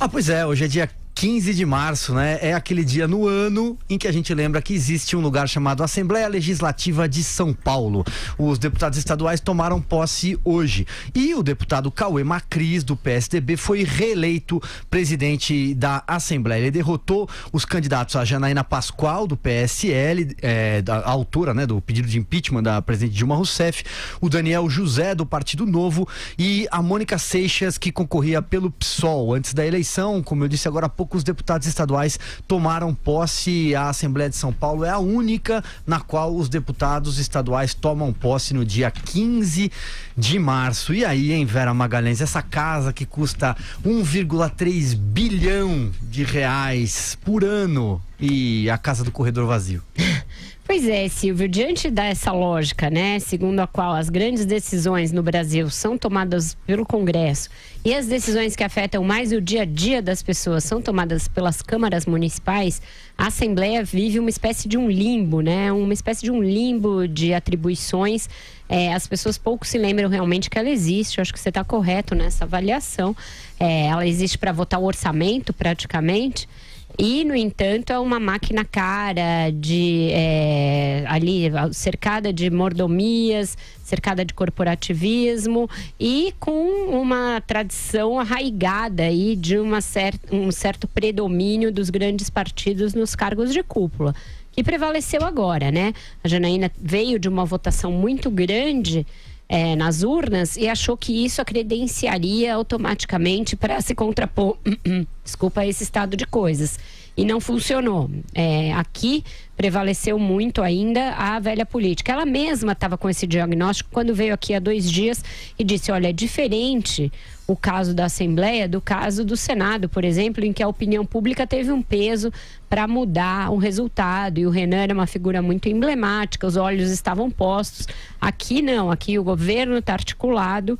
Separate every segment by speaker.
Speaker 1: Ah, pois é, hoje é dia 15 de março, né? É aquele dia no ano em que a gente lembra que existe um lugar chamado Assembleia Legislativa de São Paulo. Os deputados estaduais tomaram posse hoje. E o deputado Cauê Macris, do PSDB, foi reeleito presidente da Assembleia. Ele derrotou os candidatos a Janaína Pascoal, do PSL, é, da autora né, do pedido de impeachment da presidente Dilma Rousseff, o Daniel José, do Partido Novo, e a Mônica Seixas, que concorria pelo PSOL. Antes da eleição, como eu disse agora há pouco, pouco os deputados estaduais tomaram posse. A Assembleia de São Paulo é a única na qual os deputados estaduais tomam posse no dia 15 de março. E aí, hein, Vera Magalhães, essa casa que custa 1,3 bilhão de reais por ano e a casa do corredor vazio.
Speaker 2: Pois é, Silvio, diante dessa lógica, né, segundo a qual as grandes decisões no Brasil são tomadas pelo Congresso e as decisões que afetam mais o dia a dia das pessoas são tomadas pelas câmaras municipais, a Assembleia vive uma espécie de um limbo, né, uma espécie de um limbo de atribuições. É, as pessoas pouco se lembram realmente que ela existe. Eu acho que você está correto nessa avaliação. É, ela existe para votar o orçamento, praticamente. E, no entanto, é uma máquina cara, de é, ali cercada de mordomias, cercada de corporativismo e com uma tradição arraigada aí de uma cer um certo predomínio dos grandes partidos nos cargos de cúpula. Que prevaleceu agora, né? A Janaína veio de uma votação muito grande é, nas urnas e achou que isso a credenciaria automaticamente para se contrapor, desculpa, esse estado de coisas. E não funcionou. É, aqui prevaleceu muito ainda a velha política. Ela mesma estava com esse diagnóstico quando veio aqui há dois dias e disse: olha, é diferente o caso da Assembleia do caso do Senado, por exemplo, em que a opinião pública teve um peso para mudar o resultado. E o Renan era uma figura muito emblemática, os olhos estavam postos. Aqui não, aqui o governo está articulado.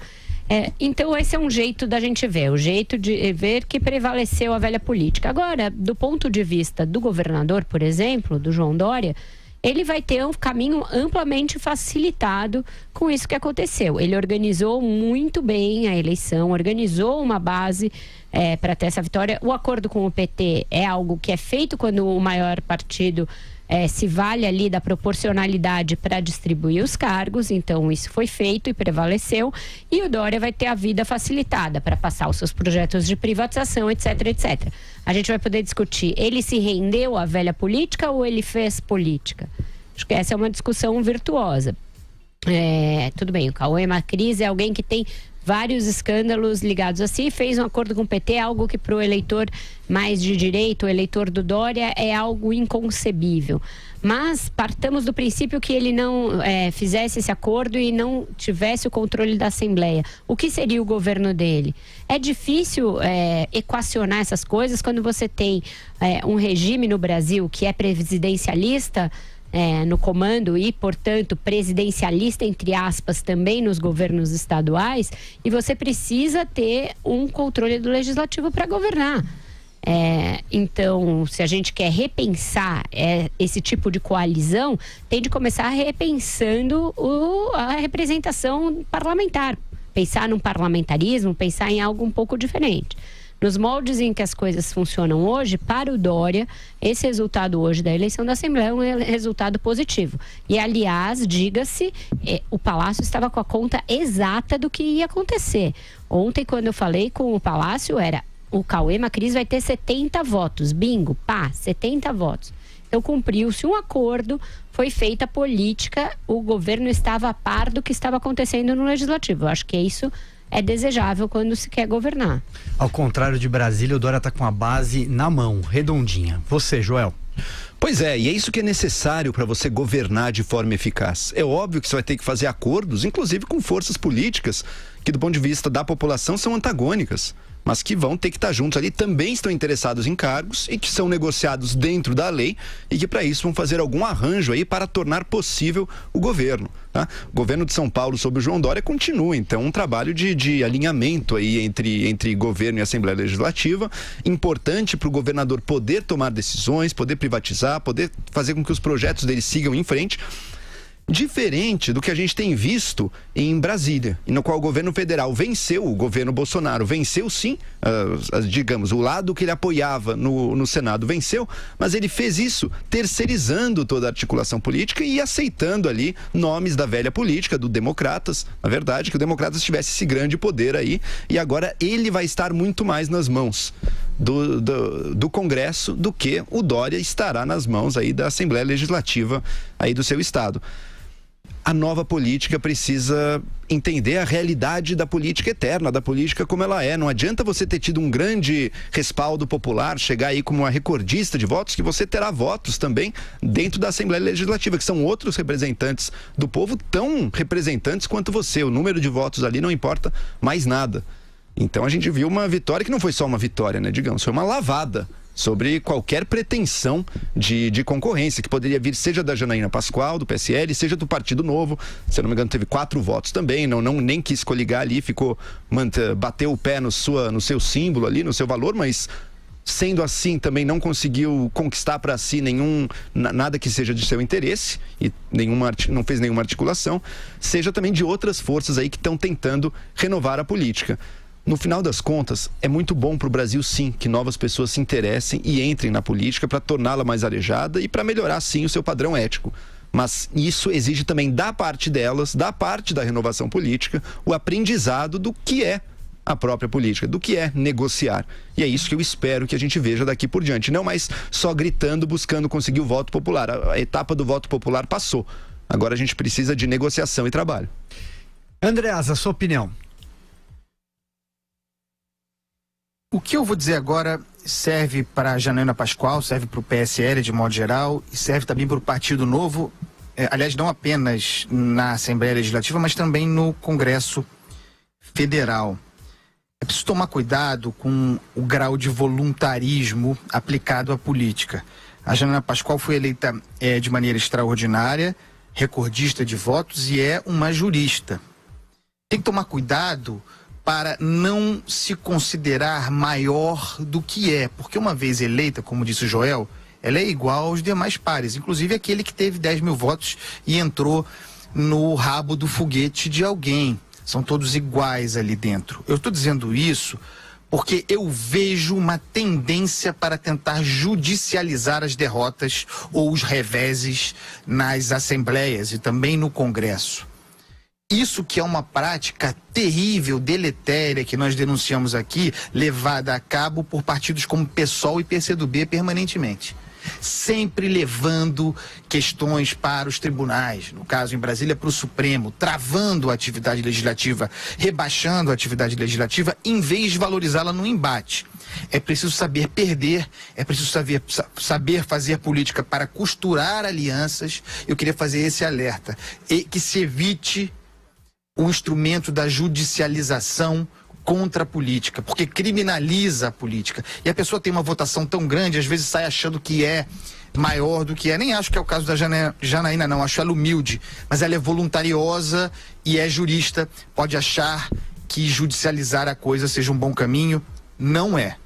Speaker 2: É, então, esse é um jeito da gente ver, o jeito de ver que prevaleceu a velha política. Agora, do ponto de vista do governador, por exemplo, do João Dória, ele vai ter um caminho amplamente facilitado com isso que aconteceu. Ele organizou muito bem a eleição, organizou uma base é, para ter essa vitória. O acordo com o PT é algo que é feito quando o maior partido é, se vale ali da proporcionalidade para distribuir os cargos, então isso foi feito e prevaleceu, e o Dória vai ter a vida facilitada para passar os seus projetos de privatização, etc, etc. A gente vai poder discutir, ele se rendeu à velha política ou ele fez política? Acho que essa é uma discussão virtuosa. É, tudo bem, o Cauê Macris é alguém que tem vários escândalos ligados assim, fez um acordo com o PT, algo que para o eleitor mais de direito, o eleitor do Dória, é algo inconcebível. Mas partamos do princípio que ele não é, fizesse esse acordo e não tivesse o controle da Assembleia. O que seria o governo dele? É difícil é, equacionar essas coisas quando você tem é, um regime no Brasil que é presidencialista é, no comando e, portanto, presidencialista, entre aspas, também nos governos estaduais, e você precisa ter um controle do legislativo para governar. É, então, se a gente quer repensar é, esse tipo de coalizão, tem de começar repensando o, a representação parlamentar. Pensar num parlamentarismo, pensar em algo um pouco diferente. Nos moldes em que as coisas funcionam hoje, para o Dória, esse resultado hoje da eleição da Assembleia é um resultado positivo. E, aliás, diga-se, eh, o Palácio estava com a conta exata do que ia acontecer. Ontem, quando eu falei com o Palácio, era o Cauê Macris vai ter 70 votos. Bingo, pá, 70 votos. Então cumpriu-se um acordo, foi feita política, o governo estava a par do que estava acontecendo no legislativo. Eu acho que é isso é desejável quando se quer governar.
Speaker 1: Ao contrário de Brasília, o Dória está com a base na mão, redondinha. Você, Joel?
Speaker 3: Pois é, e é isso que é necessário para você governar de forma eficaz. É óbvio que você vai ter que fazer acordos, inclusive com forças políticas, que do ponto de vista da população são antagônicas mas que vão ter que estar juntos ali, também estão interessados em cargos e que são negociados dentro da lei e que para isso vão fazer algum arranjo aí para tornar possível o governo. Tá? O governo de São Paulo sob o João Dória continua, então, um trabalho de, de alinhamento aí entre, entre governo e Assembleia Legislativa, importante para o governador poder tomar decisões, poder privatizar, poder fazer com que os projetos dele sigam em frente diferente do que a gente tem visto em Brasília, no qual o governo federal venceu, o governo Bolsonaro venceu sim, uh, digamos, o lado que ele apoiava no, no Senado venceu, mas ele fez isso terceirizando toda a articulação política e aceitando ali nomes da velha política, do Democratas, na verdade, que o Democratas tivesse esse grande poder aí, e agora ele vai estar muito mais nas mãos do, do, do, Congresso do que o Dória estará nas mãos aí da Assembleia Legislativa aí do seu estado a nova política precisa entender a realidade da política eterna, da política como ela é. Não adianta você ter tido um grande respaldo popular, chegar aí como uma recordista de votos, que você terá votos também dentro da Assembleia Legislativa, que são outros representantes do povo, tão representantes quanto você. O número de votos ali não importa mais nada. Então a gente viu uma vitória que não foi só uma vitória, né? Digamos, foi uma lavada sobre qualquer pretensão de, de concorrência, que poderia vir seja da Janaína Pascoal, do PSL, seja do Partido Novo. Se não me engano, teve quatro votos também, não, não nem quis coligar ali, ficou, bateu o pé no, sua, no seu símbolo ali, no seu valor, mas sendo assim também não conseguiu conquistar para si nenhum nada que seja de seu interesse e nenhuma não fez nenhuma articulação seja também de outras forças aí que estão tentando renovar a política no final das contas, é muito bom para o Brasil, sim, que novas pessoas se interessem e entrem na política para torná-la mais arejada e para melhorar, sim, o seu padrão ético. Mas isso exige também da parte delas, da parte da renovação política, o aprendizado do que é a própria política, do que é negociar. E é isso que eu espero que a gente veja daqui por diante. Não mais só gritando, buscando conseguir o voto popular. A etapa do voto popular passou. Agora a gente precisa de negociação e trabalho.
Speaker 1: Andreas, a sua opinião?
Speaker 4: O que eu vou dizer agora serve para a Janaina Pascoal, serve para o PSL de modo geral e serve também para o Partido Novo, é, aliás, não apenas na Assembleia Legislativa, mas também no Congresso Federal. É preciso tomar cuidado com o grau de voluntarismo aplicado à política. A Janaina Pascoal foi eleita é, de maneira extraordinária, recordista de votos e é uma jurista. Tem que tomar cuidado para não se considerar maior do que é, porque uma vez eleita, como disse Joel, ela é igual aos demais pares, inclusive aquele que teve 10 mil votos e entrou no rabo do foguete de alguém. São todos iguais ali dentro. Eu estou dizendo isso porque eu vejo uma tendência para tentar judicializar as derrotas ou os reveses nas assembleias e também no Congresso. Isso que é uma prática terrível, deletéria, que nós denunciamos aqui, levada a cabo por partidos como PSOL e PCdoB permanentemente. Sempre levando questões para os tribunais, no caso em Brasília, para o Supremo, travando a atividade legislativa, rebaixando a atividade legislativa, em vez de valorizá-la no embate. É preciso saber perder, é preciso saber, saber fazer política para costurar alianças. Eu queria fazer esse alerta. E que se evite o instrumento da judicialização contra a política, porque criminaliza a política. E a pessoa tem uma votação tão grande, às vezes sai achando que é maior do que é. Nem acho que é o caso da Janaína, não. Acho ela humilde, mas ela é voluntariosa e é jurista. Pode achar que judicializar a coisa seja um bom caminho. Não é.